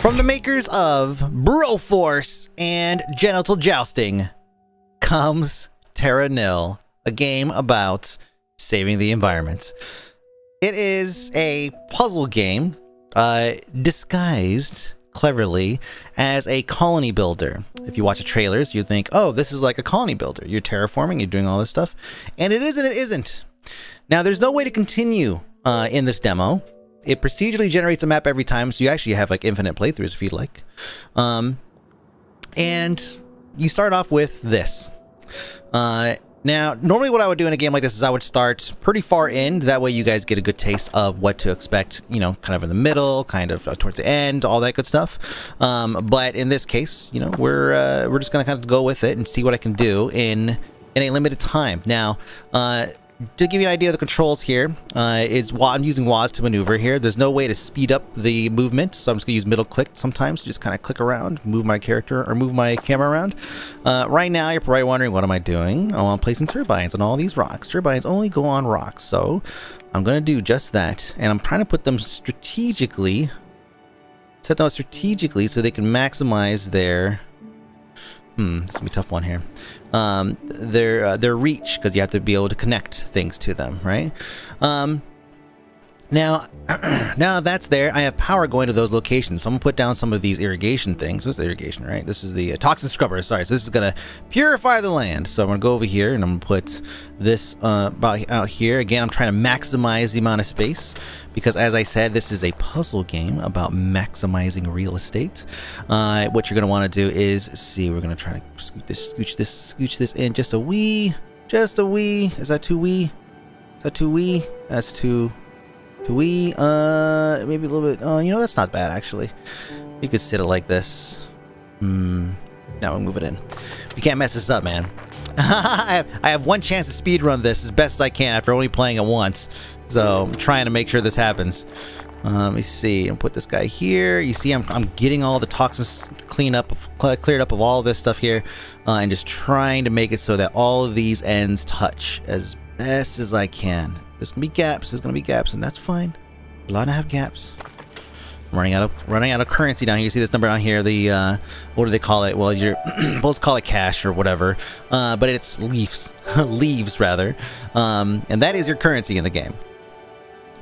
From the makers of Broforce and Genital Jousting comes Terra Nil, a game about saving the environment. It is a puzzle game uh, disguised cleverly as a colony builder. If you watch the trailers, you think, oh, this is like a colony builder. You're terraforming, you're doing all this stuff. And it is and it isn't. Now, there's no way to continue uh, in this demo. It procedurally generates a map every time, so you actually have like infinite playthroughs if you'd like. Um, and you start off with this. Uh, now, normally what I would do in a game like this is I would start pretty far in. That way you guys get a good taste of what to expect, you know, kind of in the middle, kind of uh, towards the end, all that good stuff. Um, but in this case, you know, we're uh, we're just going to kind of go with it and see what I can do in in a limited time. Now, uh, to give you an idea of the controls here, uh, is I'm using WAS to maneuver here. There's no way to speed up the movement, so I'm just gonna use middle click sometimes, just kind of click around, move my character or move my camera around. Uh, right now, you're probably wondering, what am I doing? Oh, I'm placing turbines on all these rocks. Turbines only go on rocks, so I'm gonna do just that, and I'm trying to put them strategically, set them up strategically so they can maximize their Hmm, this is gonna be a tough one here. Um, their uh, their reach because you have to be able to connect things to them, right? Um, now, now that's there, I have power going to those locations. So I'm gonna put down some of these irrigation things. What's the irrigation, right? This is the uh, toxin scrubber. Sorry, so this is gonna purify the land. So I'm gonna go over here and I'm gonna put this uh, out here. Again, I'm trying to maximize the amount of space because as I said, this is a puzzle game about maximizing real estate. Uh, what you're gonna want to do is see. We're gonna try to scoot this, scooch this, scooch this in just a wee, just a wee. Is that too wee? Is that too wee? That's too too wee. Uh, maybe a little bit. Oh, you know that's not bad actually. You could sit it like this. Hmm. Now we'll move it in. We can't mess this up, man. I, have, I have one chance to speed run this as best I can after only playing it once. So I'm trying to make sure this happens. Uh, let me see. I'll put this guy here. You see, I'm, I'm getting all the toxins cleaned up, cleared up of all this stuff here, uh, and just trying to make it so that all of these ends touch as best as I can. There's gonna be gaps. There's gonna be gaps, and that's fine. A lot to have gaps. I'm running out of running out of currency down here. You see this number down here. The uh, what do they call it? Well, you're let's call it cash or whatever. Uh, but it's leaves, leaves rather, um, and that is your currency in the game.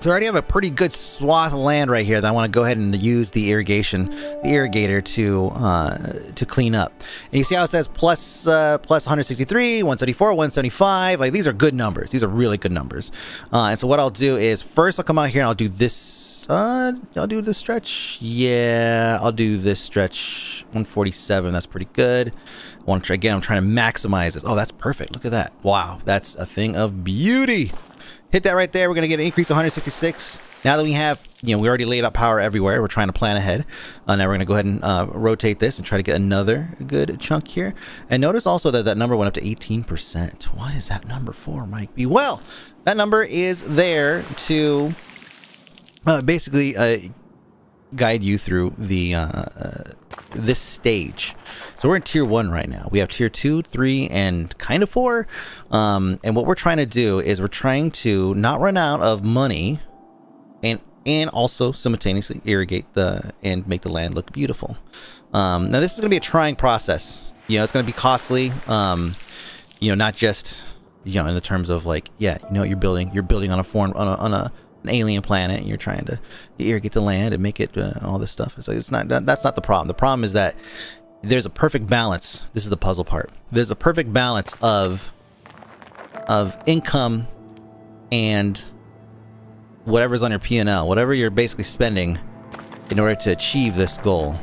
So I already have a pretty good swath of land right here that I want to go ahead and use the irrigation, the irrigator to uh, to clean up. And you see how it says plus, uh, plus 163, 174, 175. Like these are good numbers. These are really good numbers. Uh, and so what I'll do is first I'll come out here and I'll do this. Uh, I'll do this stretch. Yeah, I'll do this stretch. 147. That's pretty good. I want to try again. I'm trying to maximize this. Oh, that's perfect. Look at that. Wow, that's a thing of beauty. Hit that right there. We're going to get an increase of 166. Now that we have, you know, we already laid out power everywhere. We're trying to plan ahead. Uh, now we're going to go ahead and uh, rotate this and try to get another good chunk here. And notice also that that number went up to 18%. What is that number for, Mike B? Well, that number is there to uh, basically uh, guide you through the uh, uh, this stage. So we're in tier one right now. We have tier two, three, and kind of four. Um, and what we're trying to do is we're trying to not run out of money and and also simultaneously irrigate the and make the land look beautiful. Um, now this is going to be a trying process. You know, it's going to be costly. Um, you know, not just you know in the terms of like, yeah, you know, you're building you're building on a foreign on a, on a an alien planet you're trying to irrigate the land and make it uh, all this stuff. It's like it's not that, that's not the problem. The problem is that there's a perfect balance. This is the puzzle part. There's a perfect balance of of income and whatever's on your P&L, whatever you're basically spending in order to achieve this goal.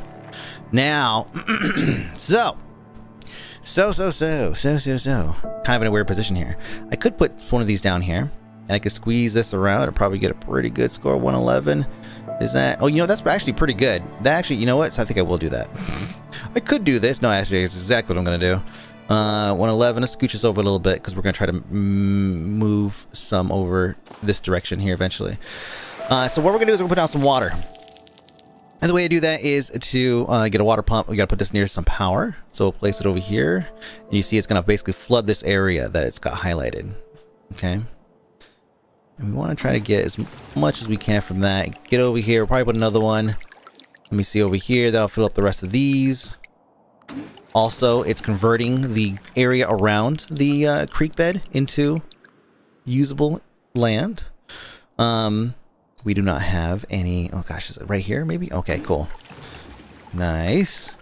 Now, so so so so so so so kind of in a weird position here. I could put one of these down here and I could squeeze this around and probably get a pretty good score. 111. Is that? Oh, you know, that's actually pretty good. That actually, you know what? So I think I will do that. I could do this. No, actually, it's exactly what I'm going to do. Uh, 111, let's scooch this over a little bit because we're going to try to move some over this direction here eventually. Uh, so what we're going to do is we're going to put down some water. And the way I do that is to uh, get a water pump. We got to put this near some power. So we'll place it over here. And you see it's going to basically flood this area that it's got highlighted. Okay. And we want to try to get as much as we can from that. Get over here. We'll probably put another one. Let me see over here. That'll fill up the rest of these. Also, it's converting the area around the uh, creek bed into usable land. Um, we do not have any... Oh gosh, is it right here maybe? Okay, cool. Nice.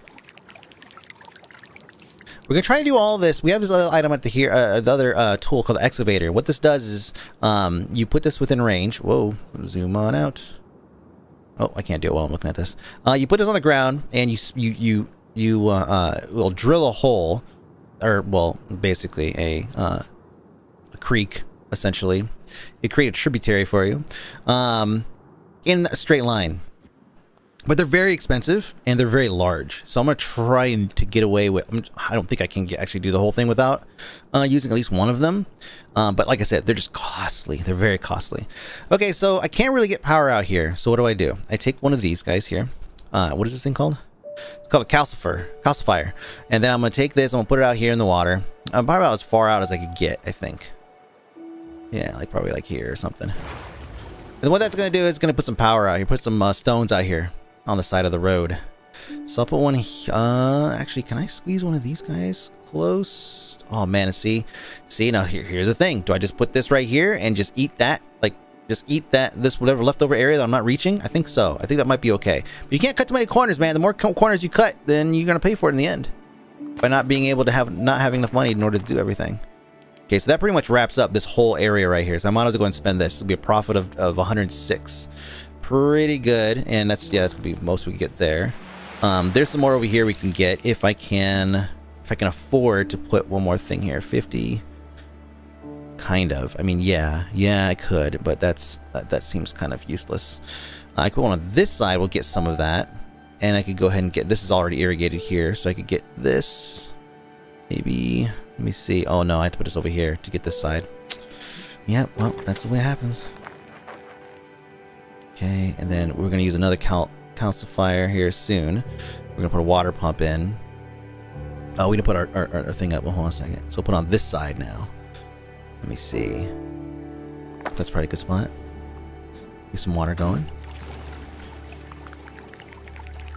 We're gonna try to do all this. We have this other item at the here, uh, the other uh, tool called the excavator. What this does is, um, you put this within range. Whoa, zoom on out. Oh, I can't do it while I'm looking at this. Uh, you put this on the ground, and you you you you uh, uh, will drill a hole, or well, basically a uh, a creek, essentially. It create a tributary for you, um, in a straight line. But they're very expensive and they're very large. So I'm to try to get away with... I don't think I can get, actually do the whole thing without uh, using at least one of them. Um, but like I said, they're just costly. They're very costly. Okay, so I can't really get power out here. So what do I do? I take one of these guys here. Uh, what is this thing called? It's called a calcifer, calcifier. And then I'm to take this, I'm to put it out here in the water. I'm probably about as far out as I could get, I think. Yeah, like probably like here or something. And what that's going to do is going to put some power out here, put some uh, stones out here on the side of the road. So I'll put one, uh, actually, can I squeeze one of these guys close? Oh man, see, see, now here, here's the thing. Do I just put this right here and just eat that? Like, just eat that, this whatever leftover area that I'm not reaching? I think so. I think that might be okay. But you can't cut too many corners, man. The more corners you cut, then you're going to pay for it in the end. By not being able to have, not having enough money in order to do everything. Okay, so that pretty much wraps up this whole area right here. So I might as well go and spend this. It'll be a profit of, of 106 pretty good. And that's, yeah, that's gonna be most we get there. Um, there's some more over here we can get if I can, if I can afford to put one more thing here. 50, kind of. I mean, yeah, yeah, I could, but that's, that, that seems kind of useless. I could on this side, we'll get some of that. And I could go ahead and get, this is already irrigated here, so I could get this. Maybe, let me see. Oh no, I have to put this over here to get this side. Yeah, well, that's the way it happens. Okay, and then we're going to use another cal calcifier here soon. We're going to put a water pump in. Oh, we didn't put our, our, our thing up. Well, hold on a second. So we'll put on this side now. Let me see. That's probably a good spot. Get some water going.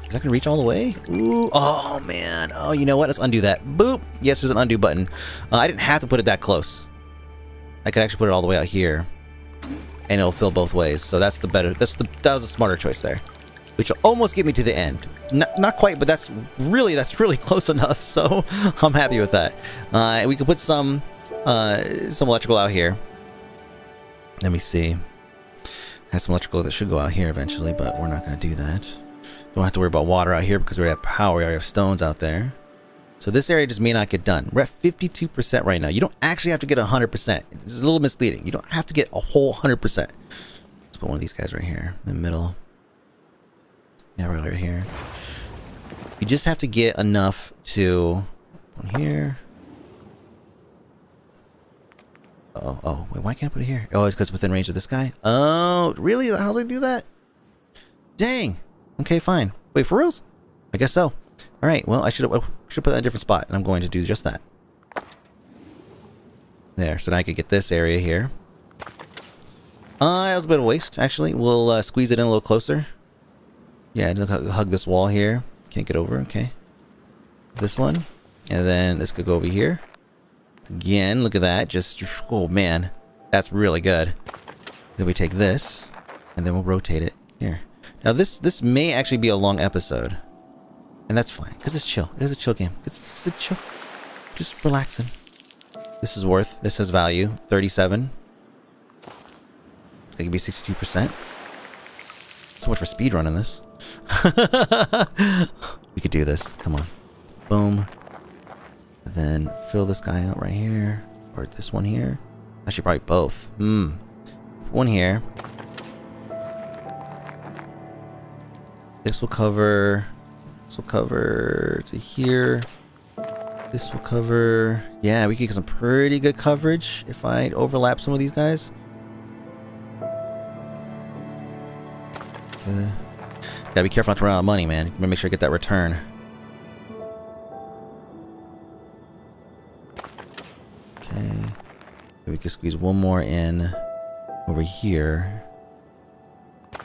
Is that to reach all the way? Ooh, oh man. Oh, you know what? Let's undo that. Boop. Yes, there's an undo button. Uh, I didn't have to put it that close. I could actually put it all the way out here and it'll fill both ways. So that's the better, that's the, that was a smarter choice there. Which will almost get me to the end. N not quite, but that's really, that's really close enough, so I'm happy with that. Uh, we can put some, uh, some electrical out here. Let me see. Has some electrical that should go out here eventually, but we're not going to do that. Don't have to worry about water out here because we have power. We already have stones out there. So this area just may not get done. We're at 52% right now. You don't actually have to get 100%. This is a little misleading. You don't have to get a whole 100%. Let's put one of these guys right here in the middle. Yeah, right, right here. You just have to get enough to... One here. Oh, oh, wait, why can't I put it here? Oh, it's because it's within range of this guy? Oh, really? How do they do that? Dang. Okay, fine. Wait, for reals? I guess so. Alright, well, I should have should put that in a different spot, and I'm going to do just that. There, so now I could get this area here. Uh, that was a bit of waste, actually. We'll uh, squeeze it in a little closer. Yeah, hug this wall here. Can't get over, okay. This one. And then this could go over here. Again, look at that. Just, oh man. That's really good. Then we take this, and then we'll rotate it here. Now this, this may actually be a long episode. And that's fine, because it's chill. It's a chill game. It's a chill. Just relaxing. This is worth, this has value. 37. It's gonna be 62%. So much for speed running this. we could do this. Come on. Boom. And then fill this guy out right here. Or this one here. Actually, probably both. Hmm. One here. This will cover this will cover to here. This will cover... Yeah, we can get some pretty good coverage if I overlap some of these guys. Good. Gotta be careful not to run out of money, man. Gotta make sure I get that return. Okay. We can squeeze one more in. over here.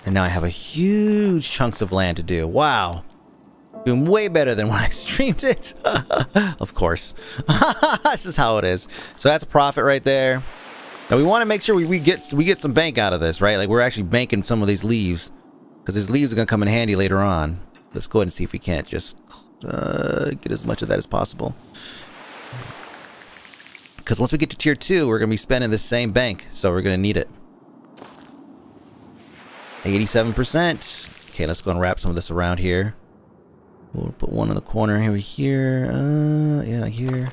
And now I have a huge chunks of land to do. Wow. Doing way better than when I streamed it. of course. this is how it is. So that's a profit right there. Now we want to make sure we, we get we get some bank out of this, right? Like we're actually banking some of these leaves. Because these leaves are going to come in handy later on. Let's go ahead and see if we can't just uh, get as much of that as possible. Because once we get to tier 2, we're going to be spending the same bank. So we're going to need it. 87%. Okay, let's go and wrap some of this around here. We'll put one in the corner over here. Uh, yeah, here.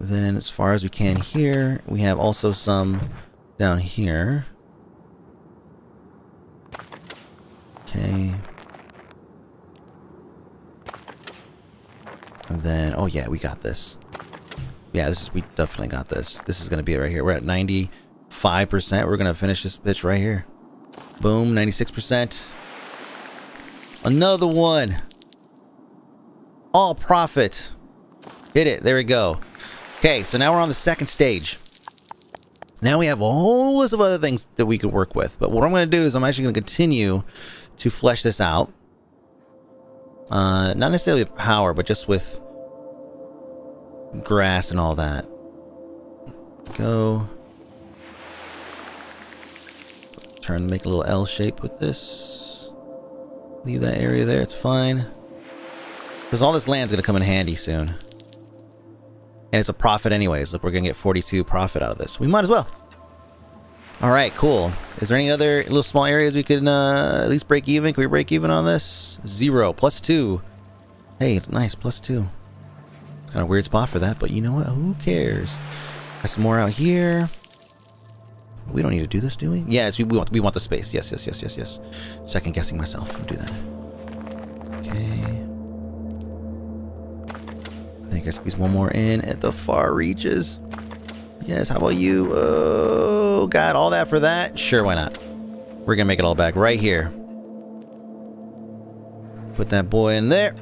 Then as far as we can here, we have also some down here. Okay. And then, oh yeah, we got this. Yeah, this is, we definitely got this. This is going to be it right here. We're at 95%. We're going to finish this bitch right here. Boom, 96%. Another one. All profit. Hit it. There we go. Okay, so now we're on the second stage. Now we have a whole list of other things that we could work with. But what I'm going to do is I'm actually going to continue to flesh this out. Uh, not necessarily power, but just with grass and all that. Go. Turn, make a little L shape with this. Leave that area there, it's fine. Because all this land's going to come in handy soon. And it's a profit anyways. Look, we're going to get 42 profit out of this. We might as well. Alright, cool. Is there any other little small areas we can uh, at least break even? Can we break even on this? Zero. Plus two. Hey, nice. Plus two. Kind of weird spot for that, but you know what? Who cares? Got some more out here. We don't need to do this, do we? Yes, we, want we want the space. Yes, yes, yes, yes, yes. Second guessing myself. We'll do that. Okay. I think I squeeze one more in at the far reaches. Yes, how about you? Oh, God, all that for that? Sure, why not? We're gonna make it all back right here. Put that boy in there.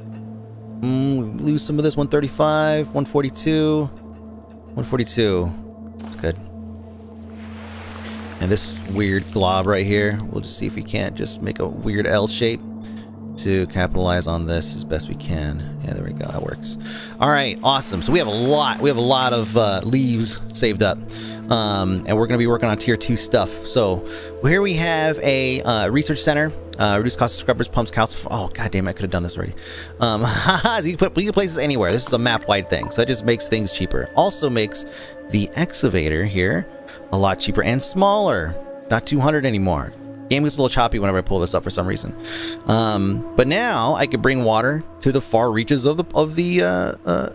Mm, lose some of this 135, 142, 142. That's good. And this weird glob right here, we'll just see if we can't just make a weird L shape to capitalize on this as best we can. Yeah, there we go. That works. All right, awesome. So we have a lot. We have a lot of uh, leaves saved up. Um, and we're going to be working on tier 2 stuff. So here we have a uh, research center. Uh, cost of scrubbers, pumps, cows. Oh, god damn, I could have done this already. Um, you can put you can places anywhere. This is a map-wide thing, so it just makes things cheaper. Also makes the excavator here a lot cheaper and smaller. Not 200 anymore. Game gets a little choppy whenever I pull this up for some reason. Um, but now I could bring water to the far reaches of the of the uh, uh,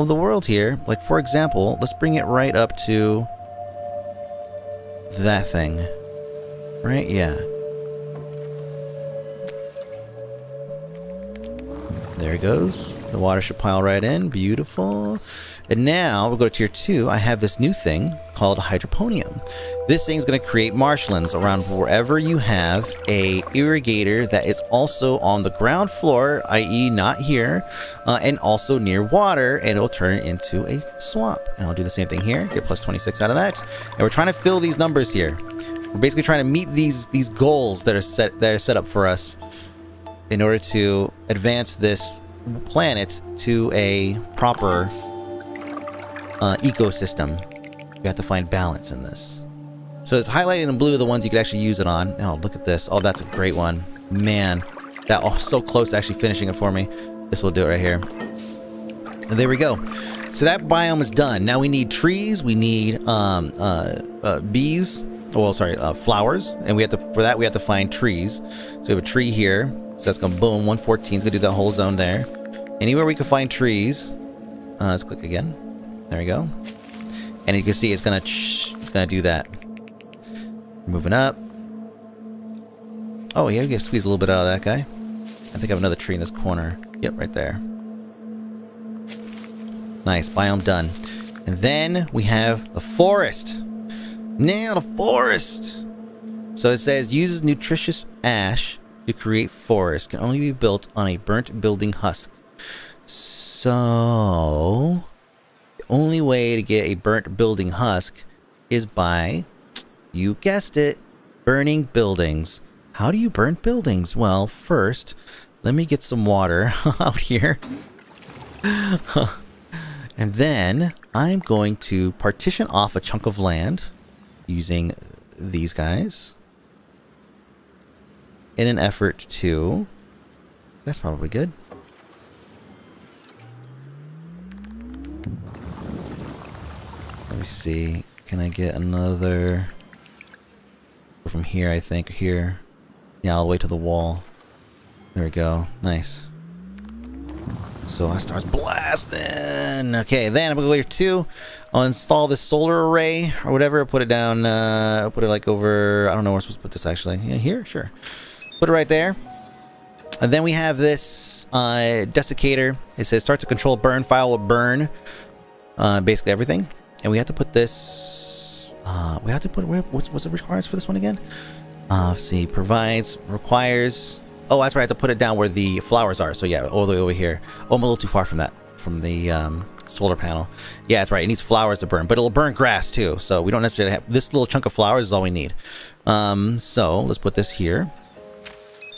of the world here. Like for example, let's bring it right up to that thing. Right? Yeah. There it goes. The water should pile right in. Beautiful. And now we'll go to tier 2. I have this new thing called hydroponium. This thing is going to create marshlands around wherever you have a irrigator that is also on the ground floor, i.e. not here, uh, and also near water, and it'll turn it into a swamp. And I'll do the same thing here, get plus 26 out of that. And we're trying to fill these numbers here. We're basically trying to meet these these goals that are set that are set up for us in order to advance this planet to a proper uh, ecosystem. You have to find balance in this. So it's highlighted in blue the ones you could actually use it on. Oh, look at this. Oh, that's a great one. Man, that oh, so close to actually finishing it for me. This will do it right here. And there we go. So that biome is done. Now we need trees. We need um, uh, uh, bees. Oh, well, sorry, uh, flowers. And we have to for that we have to find trees. So we have a tree here. So that's gonna boom. 114 is gonna do that whole zone there. Anywhere we can find trees. Uh, let's click again. There we go. And you can see it's gonna it's gonna do that. Moving up. Oh yeah, we can squeeze a little bit out of that guy. I think I have another tree in this corner. Yep, right there. Nice, biome done. And then we have the forest. Now the forest! So it says uses nutritious ash to create forest. Can only be built on a burnt building husk. So only way to get a burnt building husk is by, you guessed it, burning buildings. How do you burn buildings? Well, first, let me get some water out here. and then I'm going to partition off a chunk of land using these guys in an effort to... That's probably good. Let me see. Can I get another... From here, I think. Here. Yeah, all the way to the wall. There we go. Nice. So I start blasting. Okay, then I'm gonna go here too. I'll install this solar array or whatever. Put it down. Uh, put it like over. I don't know where I'm supposed to put this actually. Yeah, here, sure. Put it right there. And then we have this uh, desiccator. It says start to control burn file will burn uh, basically everything. And we have to put this. Uh, we have to put where? What's, what's the requirements for this one again? Uh, see. Provides requires Oh, that's right. I have to put it down where the flowers are. So yeah, all the way over here. Oh, I'm a little too far from that, from the um, solar panel. Yeah, that's right. It needs flowers to burn, but it'll burn grass too. So we don't necessarily have this little chunk of flowers is all we need. Um, so let's put this here.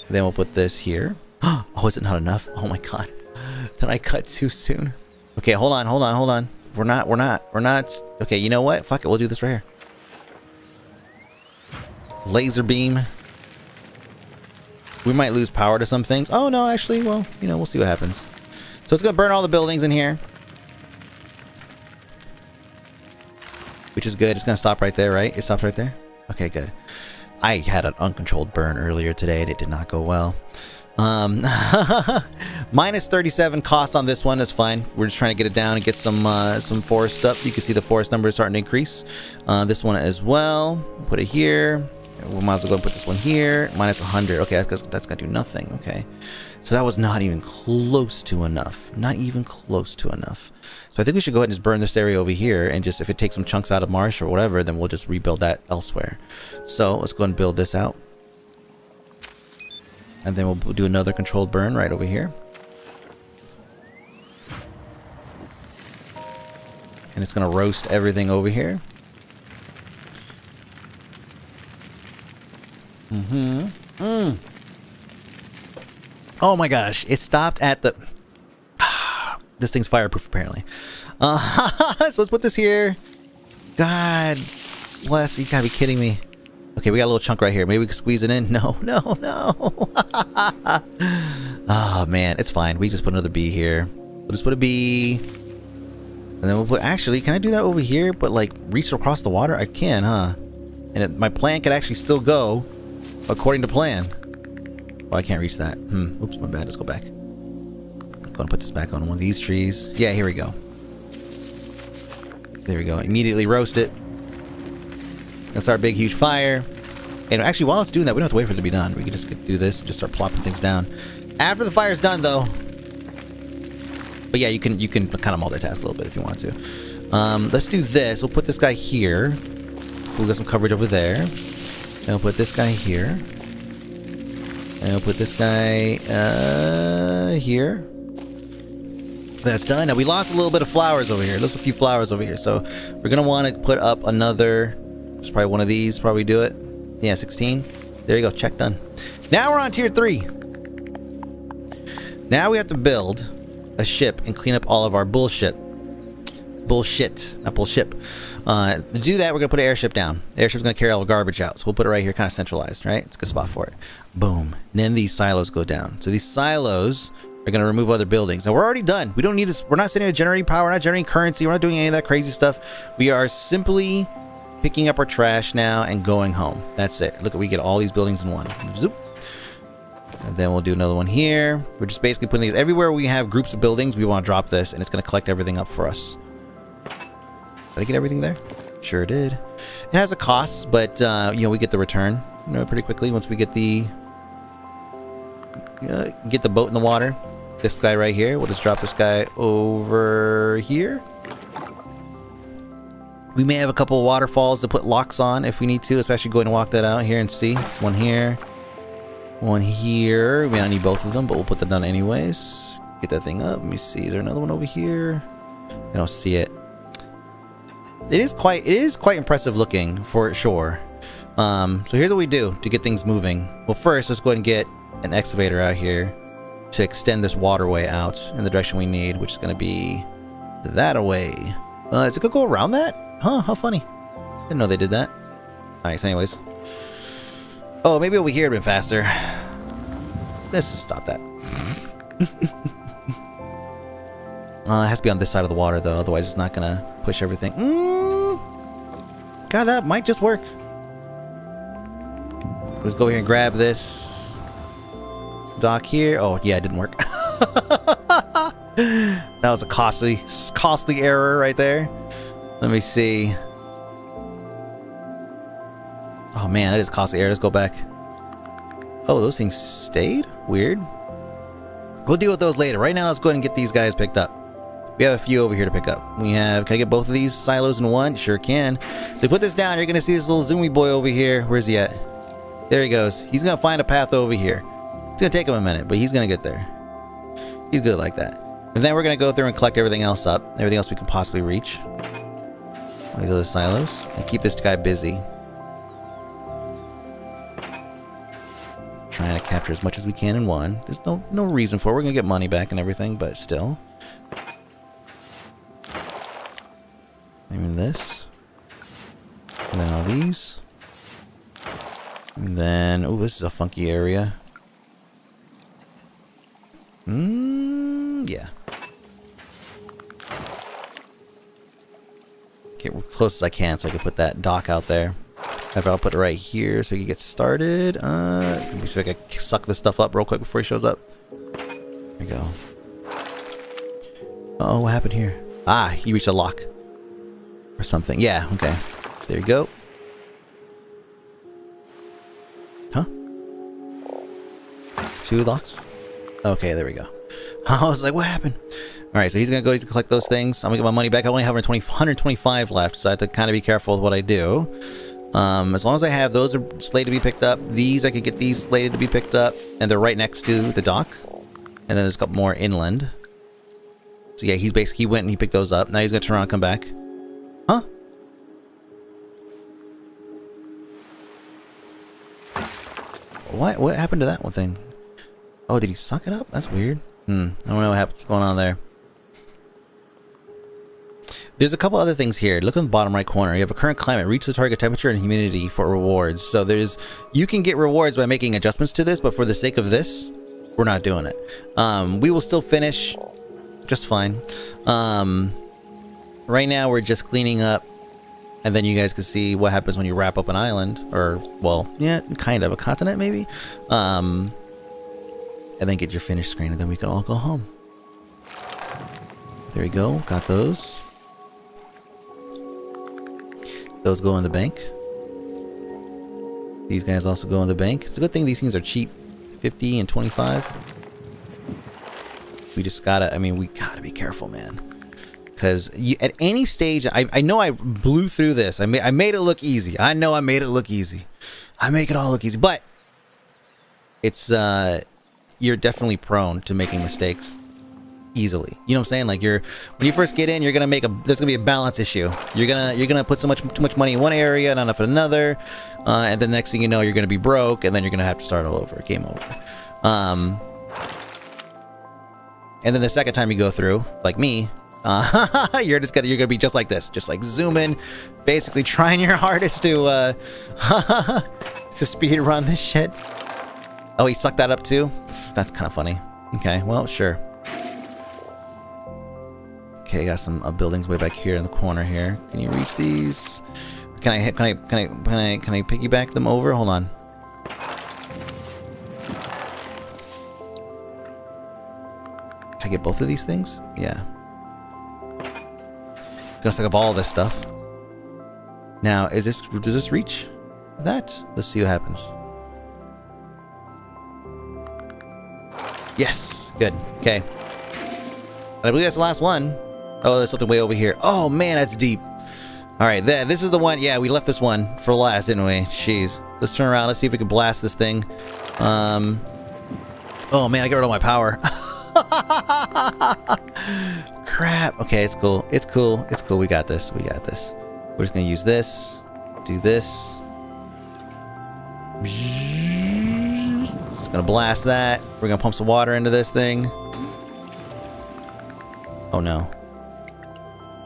Then we'll put this here. Oh, is it not enough? Oh my god. Did I cut too soon? Okay, hold on, hold on, hold on. We're not, we're not, we're not. Okay, you know what? Fuck it. We'll do this right here. Laser beam. We might lose power to some things. Oh, no, actually, well, you know, we'll see what happens. So it's going to burn all the buildings in here. Which is good. It's going to stop right there, right? It stops right there? Okay, good. I had an uncontrolled burn earlier today and it did not go well. Um, minus 37 cost on this one. That's fine. We're just trying to get it down and get some uh, some forests up. You can see the forest numbers starting to increase. Uh, this one as well. Put it here. We might as well go and put this one here. Minus 100. Okay, that's, that's to do nothing. Okay. So that was not even close to enough. Not even close to enough. So I think we should go ahead and just burn this area over here. And just if it takes some chunks out of marsh or whatever, then we'll just rebuild that elsewhere. So let's go and build this out. And then we'll do another controlled burn right over here. And it's going to roast everything over here. Mm-hmm. Mm. Oh my gosh, it stopped at the... this thing's fireproof, apparently. Uh, so let's put this here. God bless, you gotta be kidding me. Okay, we got a little chunk right here. Maybe we can squeeze it in. No, no, no. oh, man, it's fine. We just put another B here. We'll just put a B. And then we'll put... Actually, can I do that over here, but, like, reach across the water? I can, huh? And it, my plan could actually still go according to plan. Oh, I can't reach that. Hmm. Oops, my bad. Let's go back. I'm gonna put this back on one of these trees. Yeah, here we go. There we go. Immediately roast it. That's our big, huge fire. And actually, while it's doing that, we don't have to wait for it to be done. We can just do this and just start plopping things down. After the fire's done, though. But yeah, you can you can kind of multitask a little bit if you want to. Um, let's do this. We'll put this guy here. We'll get some coverage over there. And we'll put this guy here. And we'll put this guy uh, here. That's done. Now we lost a little bit of flowers over here. Lost a few flowers over here. So we're going to want to put up another, just probably one of these, probably do it. Yeah, 16. There you go. Check done. Now we're on tier 3. Now we have to build a ship and clean up all of our bullshit. Bullshit. Not bullshit. Uh, to do that, we're going to put an airship down. The airship's going to carry all the garbage out. So we'll put it right here, kind of centralized, right? It's a good spot for it. Boom. And then these silos go down. So these silos are going to remove other buildings. Now we're already done. We don't need to, we're not sitting here generating power, we're not generating currency, we're not doing any of that crazy stuff. We are simply picking up our trash now and going home. That's it. Look, we get all these buildings in one. Zoop. And then we'll do another one here. We're just basically putting these everywhere we have groups of buildings, we want to drop this and it's going to collect everything up for us. Did I get everything there? Sure did. It has a cost, but uh, you know we get the return you know, pretty quickly once we get the uh, get the boat in the water. This guy right here. We'll just drop this guy over here. We may have a couple waterfalls to put locks on if we need to. Let's actually go ahead and walk that out here and see. One here. One here. We don't need both of them, but we'll put them down anyways. Get that thing up. Let me see. Is there another one over here? I don't see it. it is quite it is quite impressive looking for sure. Um, so here's what we do to get things moving. Well, first let's go ahead and get an excavator out here to extend this waterway out in the direction we need, which is going to be that away. Uh, is it going to go around that? Huh, how funny. Didn't know they did that. Alright, so anyways. Oh, maybe over here would have been faster. Let's just stop that. uh, it has to be on this side of the water, though. Otherwise, it's not going to push everything. Mm. God, that might just work. Let's go here and grab this dock here. Oh, yeah, it didn't work. that was a costly, costly error right there. Let me see. Oh man, that is costly error. Let's go back. Oh, those things stayed? Weird. We'll deal with those later. Right now, let's go ahead and get these guys picked up. We have a few over here to pick up. We have, can I get both of these silos in one? Sure can. So put this down, you're going to see this little zoomy boy over here. Where's he at? There he goes. He's going to find a path over here. It's to take him a minute, but he's going to get there. He's good like that. And then we're going to go through and collect everything else up. Everything else we can possibly reach. These other silos. And keep this guy busy. Trying to capture as much as we can in one. There's no no reason for it. We're going to get money back and everything, but still. Maybe this. And then all these. And then, oh, this is a funky area. Mmm, yeah. Get as close as I can so I can put that dock out there. I'll put it right here so we can get started. Uh, see if I can suck this stuff up real quick before he shows up. There we go. Uh oh, what happened here? Ah, he reached a lock. Or something. Yeah, okay. There you go. Huh? Two locks? Okay, there we go. I was like, what happened? Alright, so he's gonna go gonna collect those things. I'm gonna get my money back. I only have 120, 125 left, so I have to kind of be careful with what I do. Um, as long as I have those are slated to be picked up. These, I could get these slated to be picked up. And they're right next to the dock. And then there's a couple more inland. So yeah, he's basically, he went and he picked those up. Now he's gonna turn around and come back. Huh? What? What happened to that one thing? Oh, did he suck it up? That's weird. Hmm. I don't know what's going on there. There's a couple other things here. Look in the bottom right corner. You have a current climate. Reach the target temperature and humidity for rewards. So there's, you can get rewards by making adjustments to this, but for the sake of this, we're not doing it. Um, we will still finish just fine. Um, right now we're just cleaning up and then you guys can see what happens when you wrap up an island or well yeah kind of a continent maybe um, and then get your finished screen and then we can all go home there you go got those those go in the bank. These guys also go in the bank. It's a good thing these things are cheap. 50 and 25. We just gotta, I mean, we gotta be careful, man. Because at any stage, I, I know I blew through this. I, ma I made it look easy. I know I made it look easy. I make it all look easy. But it's, uh, you're definitely prone to making mistakes easily. You know what I'm saying? Like you're when you first get in, you're gonna make a there's gonna be a balance issue. You're gonna you're gonna put so much too much money in one area, not enough in another, uh, and then next thing you know, you're gonna be broke, and then you're gonna have to start all over. Game over. Um, and then the second time you go through, like me, uh, you're just gonna you're gonna be just like this, just like zooming, basically trying your hardest to uh, to speed run this shit. Oh, he sucked that up too. That's kind of funny. Okay, well, sure. Okay, got some uh, buildings way back here in the corner here. Can you reach these? Can I can I can I can I can I piggyback them over? Hold on. Can I get both of these things? Yeah. Gonna suck up all this stuff. Now, is this does this reach that? Let's see what happens. Yes, good. Okay. I believe that's the last one. Oh, there's something way over here. Oh, man, that's deep. All right, there. This is the one. Yeah, we left this one for last, didn't we? Jeez. Let's turn around. Let's see if we can blast this thing. Um. Oh, man, I got rid of my power. Crap. Okay, it's cool. It's cool. It's cool. We got this. We got this. We're just gonna use this, do this. Just gonna blast that. We're gonna pump some water into this thing. Oh no.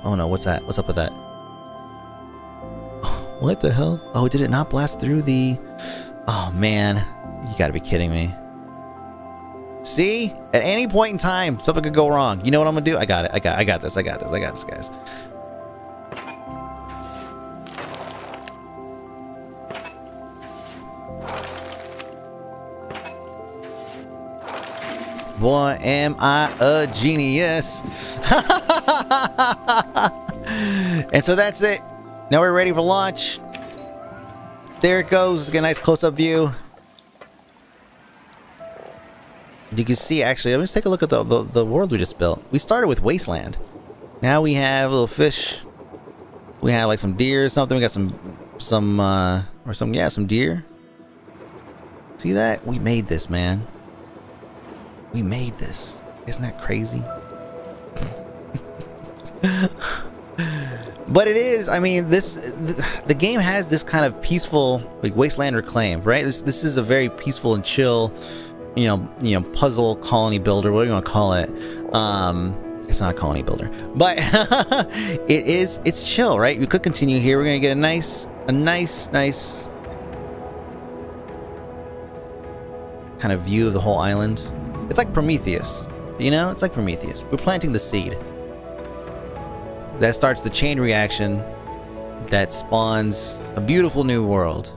Oh no, what's that? What's up with that? What the hell? Oh, did it not blast through the... Oh man, you gotta be kidding me. See? At any point in time, something could go wrong. You know what I'm gonna do? I got it. I got I got this. I got this. I got this, guys. Boy, am I a genius. and so that's it. Now we're ready for launch. There it goes. Get a nice close-up view. You can see, actually, let's take a look at the, the, the world we just built. We started with Wasteland. Now we have little fish. We have like some deer or something. We got some, some, uh, or some, yeah, some deer. See that? We made this, man. We made this. Isn't that crazy? But it is. I mean, this the game has this kind of peaceful, like Wasteland Reclaimed, right? This this is a very peaceful and chill, you know, you know, puzzle colony builder. What do you want to call it? Um, it's not a colony builder, but it is. It's chill, right? We could continue here. We're gonna get a nice, a nice, nice kind of view of the whole island. It's like Prometheus. You know, it's like Prometheus. We're planting the seed. That starts the chain reaction that spawns a beautiful new world.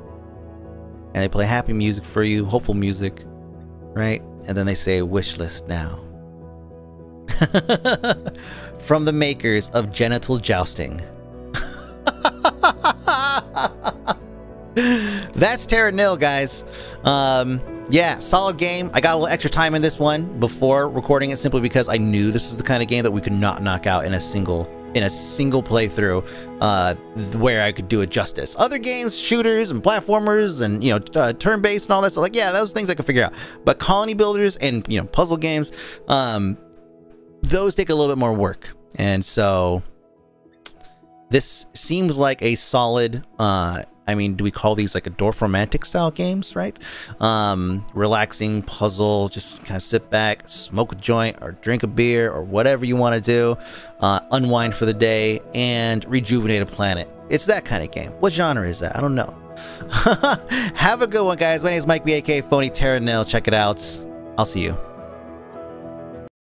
And they play happy music for you, hopeful music, right? And then they say wish list now. From the makers of genital jousting. That's Terra Nil, guys. Um, yeah, solid game. I got a little extra time in this one before recording it simply because I knew this was the kind of game that we could not knock out in a single in a single playthrough uh, where I could do it justice. Other games, shooters and platformers and, you know, uh, turn-based and all that stuff, like, yeah, those things I could figure out. But colony builders and, you know, puzzle games, um, those take a little bit more work. And so this seems like a solid uh, I mean, do we call these like a Dorfromantik style games, right? Um, relaxing puzzle, just kind of sit back, smoke a joint, or drink a beer, or whatever you want to do, uh, unwind for the day, and rejuvenate a planet. It's that kind of game. What genre is that? I don't know. Have a good one, guys. My name is Mike B aka Fony Terra Nil. Check it out. I'll see you.